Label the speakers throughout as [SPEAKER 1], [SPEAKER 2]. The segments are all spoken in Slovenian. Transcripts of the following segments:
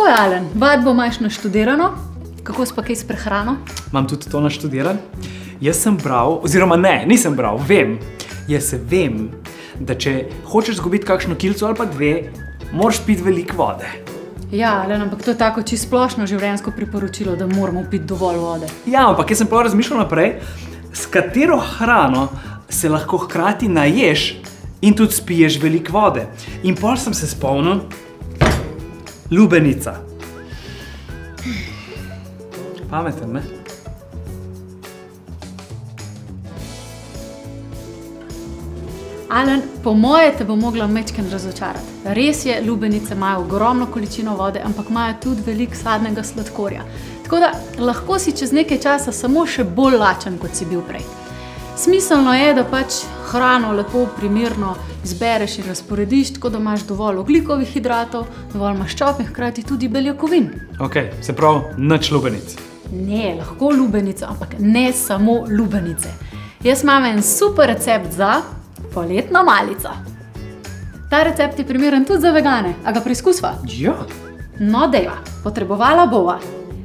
[SPEAKER 1] Tako je, Alen, vadbo imaš naštudirano, kako si pa kaj s prehrano?
[SPEAKER 2] Imam tudi to naštudiran. Jaz sem bral, oziroma ne, nisem bral, vem. Jaz se vem, da če hočeš izgubiti kakšno kilco ali pa dve, moraš piti veliko vode.
[SPEAKER 1] Ja, Alen, ampak to je tako čisto splošno življenjsko priporočilo, da moramo piti dovolj vode.
[SPEAKER 2] Ja, ampak jaz sem pa razmišljal naprej, s katero hrano se lahko hkrati naješ in tudi spiješ veliko vode. In pol sem se spomnil, lubenica. Pameten, ne?
[SPEAKER 1] Alen, po moje te bo mogla mečken razočarati. Res je, lubenice imajo ogromno količino vode, ampak imajo tudi veliko sadnega sladkorja. Tako da lahko si čez nekaj časa samo še bolj lačen, kot si bil prej. Smiselno je, da pač hrano lepo, primerno izbereš in razporediš, tako da imaš dovolj oglikovih hidratov, dovolj maščob in hkrati tudi beljakovin.
[SPEAKER 2] Ok, se pravi, nič lubenic.
[SPEAKER 1] Ne, lahko lubenico, ampak ne samo lubenice. Jaz imam en super recept za poletno malico. Ta recept je primeren tudi za vegane, a ga preizkusva.
[SPEAKER 2] Ja.
[SPEAKER 1] No, deva, potrebovala bova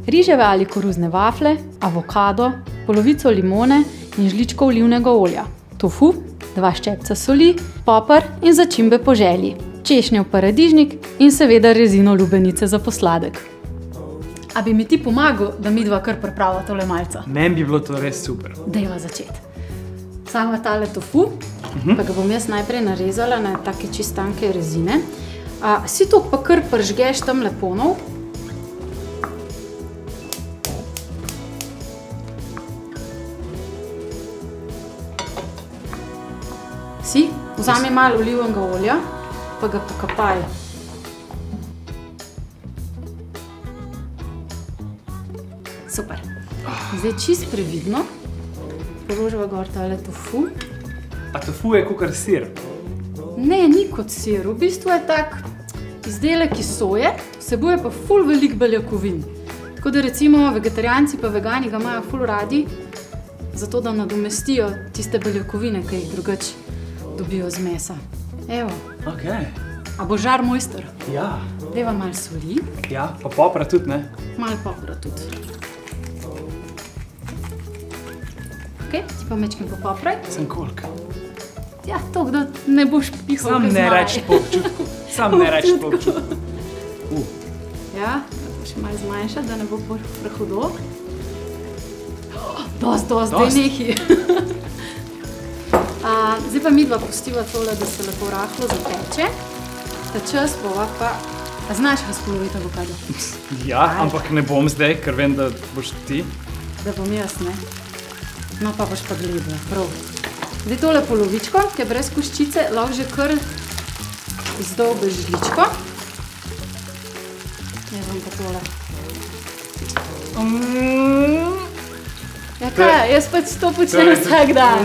[SPEAKER 1] riževe ali koruzne vafle, avokado, polovico limone in žličko olivnega olja, tofu, dva ščepca soli, popar in začimbe po želji, češnjev paradižnik in seveda rezino lubenice za posladek. A bi mi ti pomagal, da mi dva kar pripravila tole malce?
[SPEAKER 2] Meni bi bilo to res super.
[SPEAKER 1] Dejva začeti. Samo tale tofu, pa ga bom jaz najprej narezala na take čistanke rezine. A, si to pa kar pržgeš tam leponov. Vzami malo olivnega olja, pa ga pokapaj. Super. Zdaj čist previdno, položava gor tale tofu.
[SPEAKER 2] A tofu je kot sir.
[SPEAKER 1] Ne, ni kot sir, v bistvu je tak izdelek iz soje, vsebuje pa ful velik beljakovin. Tako da recimo vegetarijanci pa vegani ga imajo ful radi, zato da nadomestijo tiste beljakovine, ki jih drugače dobijo z mesa. Evo,
[SPEAKER 2] Ok.
[SPEAKER 1] a bo žar mojster?
[SPEAKER 2] Ja.
[SPEAKER 1] Deva malo soli,
[SPEAKER 2] Ja, pa popra tudi ne.
[SPEAKER 1] malo popra tudi. Ok, ti pa mečkem popopraj.
[SPEAKER 2] Sem kolik.
[SPEAKER 1] Ja, to, da ne boš pihal.
[SPEAKER 2] Sam ne reč po občutku. Sam ne reč po občutku. Uh.
[SPEAKER 1] Ja, še malo zmanjšati, da ne bo prehudo. Dost, dost,
[SPEAKER 2] Dost.
[SPEAKER 1] neki. A, zdaj pa mi dva pustiva tole, da se lepo rahlo zateče. Ta čas bova pa... A znaš razpoloviti avokado?
[SPEAKER 2] Ja, ampak ne bom zdaj, ker vem, da boš ti.
[SPEAKER 1] Da bom jaz, ne? No pa boš pa gledala, prav. Zdaj tole polovičko, ki je brez koščice, lahko že kar izdolbeš žličko. Jaz bom pa tole. Ja, kaj, jaz pač to počnem
[SPEAKER 2] je-
[SPEAKER 1] vsak dan.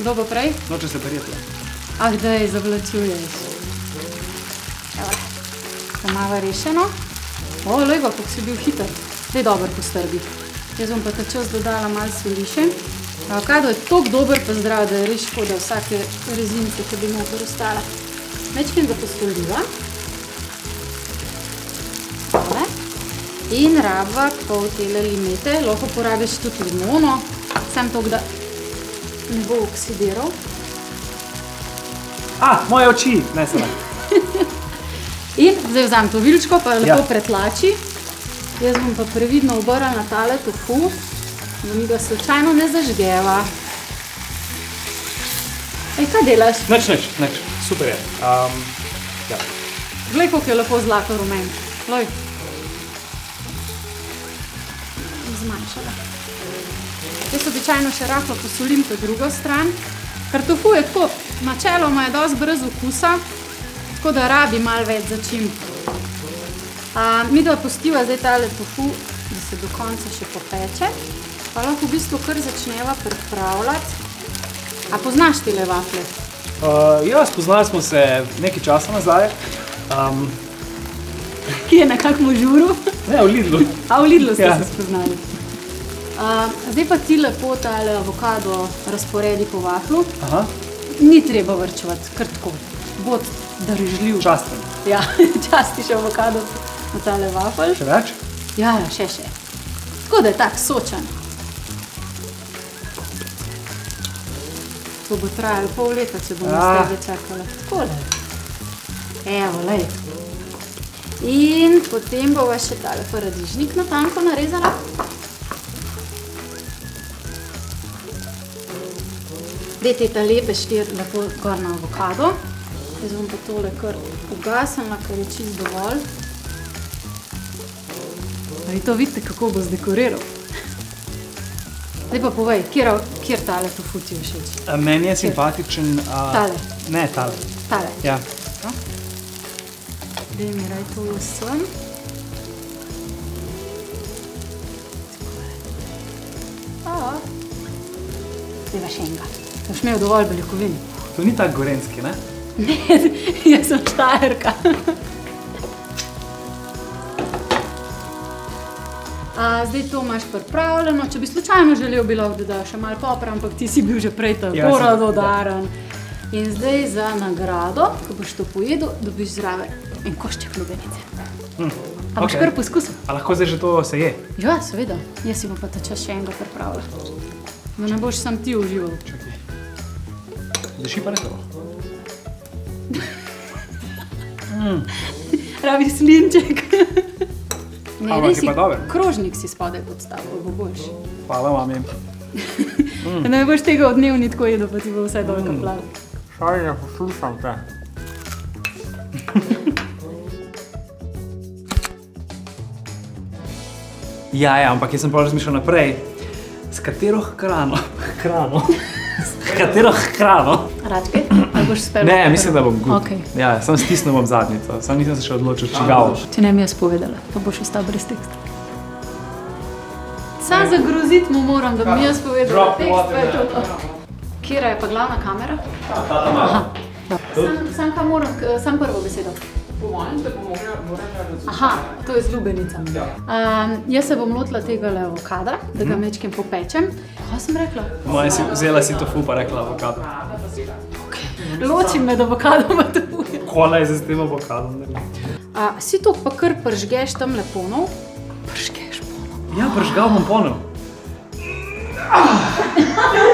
[SPEAKER 1] Kdo bo prej?
[SPEAKER 2] Noče se prijeti.
[SPEAKER 1] Ah, daj, zavlačuješ. Evo, to malo rešeno. O, lepo, kako si bil hiter. Daj dobro postrbi. Jaz bom pa ta čas dodala malo soli še. Avokado je tako dober pa zdrav, da je res škoda vsake rezinice, ki bi noter ostala. Mečkim ga posoliva. Tole. In rabva pol tele limete, lahko porabiš tudi limono, sem to, da ne bo oksidiral.
[SPEAKER 2] A, moje oči! Ne, se ne.
[SPEAKER 1] In zdaj vzamem to vilčko, pa lepo
[SPEAKER 2] Ja.
[SPEAKER 1] ja. pretlači. Jaz bom pa previdno obrala na tale tofu, da mi ga slučajno ne zažgeva. Ej, kaj delaš?
[SPEAKER 2] Nič, nič, nič. Super je. Um, ja.
[SPEAKER 1] Glej, koliko je lepo zlato rumen. Loj. Zmanjšala. Jaz običajno še rahlo posolim to drugo stran. Ker tofu je tako, načeloma je dosti brez okusa, tako da rabi malo več začimb. Mi da pustiva zdaj tale tofu, da se do konca še popeče, pa lahko v bistvu kar začneva pripravljati. A poznaš tele vafle?
[SPEAKER 2] Uh, ja, spoznali smo se nekaj časa nazaj. Um,
[SPEAKER 1] Ki je nekako v žuru.
[SPEAKER 2] ne, v Lidlu.
[SPEAKER 1] A v Lidlu ste
[SPEAKER 2] Ja.
[SPEAKER 1] se spoznali. Zdaj pa ti lepo tale avokado razporedi po vaflu.
[SPEAKER 2] Aha.
[SPEAKER 1] Ni treba vrčevati, kar tako. bod darežljiv.
[SPEAKER 2] Časten.
[SPEAKER 1] Ja, častiš avokado na tale vafel.
[SPEAKER 2] Še več?
[SPEAKER 1] Ja, ja, še še. Tako da je tak sočen. To bo trajalo pol leta, če bomo
[SPEAKER 2] Ah.
[SPEAKER 1] s tebe čakali. Takole. Evo, lej. In potem bova še tale paradižnik na tanko narezala. Dajte ta lepe štir lepo gor na avokado. Jaz bom pa tole kar ugasnila, ker je čist dovolj. A vi to vidite, kako bo zdekoriral? Zdaj pa povej, kjer, kjer tale tofu ti všeč?
[SPEAKER 2] Meni je simpatičen. A,
[SPEAKER 1] Tale.
[SPEAKER 2] Ne, tale.
[SPEAKER 1] Tale.
[SPEAKER 2] Ja.
[SPEAKER 1] Daj mi raj to vsem. Zdaj pa še enega. Boš imel dovolj beljakovin.
[SPEAKER 2] To ni tako gorenski, ne?
[SPEAKER 1] Ne, jaz sem štajerka. A, zdaj to imaš pripravljeno. Če bi slučajno želel, bi lahko dodal še malo popra, ampak ti si bil že prej
[SPEAKER 2] Ja,
[SPEAKER 1] tako
[SPEAKER 2] sem-
[SPEAKER 1] radodaren. In zdaj za nagrado, ko boš to pojedel, dobiš zraven en košček lubenice.
[SPEAKER 2] Hm.
[SPEAKER 1] A boš
[SPEAKER 2] okej.
[SPEAKER 1] kar poskusil?
[SPEAKER 2] A lahko zdaj že to se je?
[SPEAKER 1] Ja, seveda. Jaz si bom pa ta čas še enega pripravila. Da ne boš sam ti užival.
[SPEAKER 2] Čakaj. Diši pa res dobro.
[SPEAKER 1] Pravi slinček. Ne,
[SPEAKER 2] Ampak je
[SPEAKER 1] si
[SPEAKER 2] pa dober.
[SPEAKER 1] krožnik si spodaj podstavil, bo boljši.
[SPEAKER 2] Hvala, mami.
[SPEAKER 1] Mm. Ne boš tega v dnevni tako jedel, pa ti bo vse dol kapljalo.
[SPEAKER 2] Šaj, ne poslušam te. Ja, ja, ampak jaz sem pa razmišljal naprej. S katero hrano? Hrano. S katero hrano?
[SPEAKER 1] Račke, ali boš spel?
[SPEAKER 2] Ne, mislim, da bom gut.
[SPEAKER 1] Okej.
[SPEAKER 2] Ja, sam stisnil bom zadnjico, sam nisem se še odločil, čigav.
[SPEAKER 1] Če ne mi jaz povedala, pa boš ostal brez teksta. Sam zagroziti mu moram, da bi mi jaz povedala tekst. pa je to
[SPEAKER 2] ja.
[SPEAKER 1] to. Kjera je pa glavna kamera? Aha. dobro. Sam, sam, kaj moram, sam prvo besedo. Aha, to je z lubenicami. Um, jaz se bom lotila tega avokada, da ga mečkem popečem. Kaj sem rekla?
[SPEAKER 2] Moja si vzela si tofu, pa rekla avokado.
[SPEAKER 1] Ločim med avokadom in tofujem.
[SPEAKER 2] Kola je s tem avokadom?
[SPEAKER 1] A, si to pa kar pržgeš tam leponov? Pržgeš ponov.
[SPEAKER 2] Ja, pržgal bom ponovno.